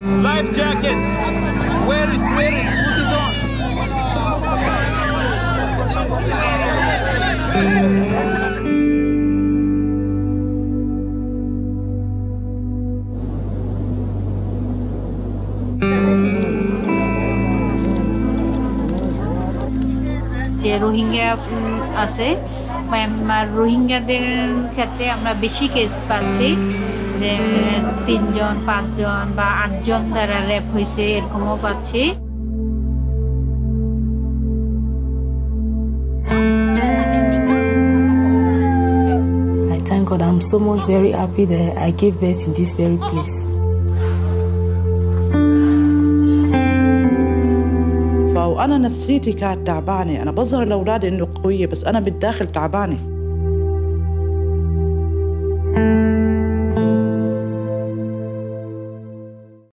Life jackets. Wear it, wear it, put it on. যে রোহিঙ্গা আছে রোহিঙ্গাদের ক্ষেত্রে আমরা বেশি কেস পাচ্ছি যে তিনজন পাঁচজন বা আটজন দ্বারা র্যাপ হয়েছে এরকমও পাচ্ছি I thank God. I'm so much very happy that I gave birth in this very place. وانا نفسيتي كانت تعبانه انا بظهر لاولادي انه قويه بس انا بالداخل تعبانه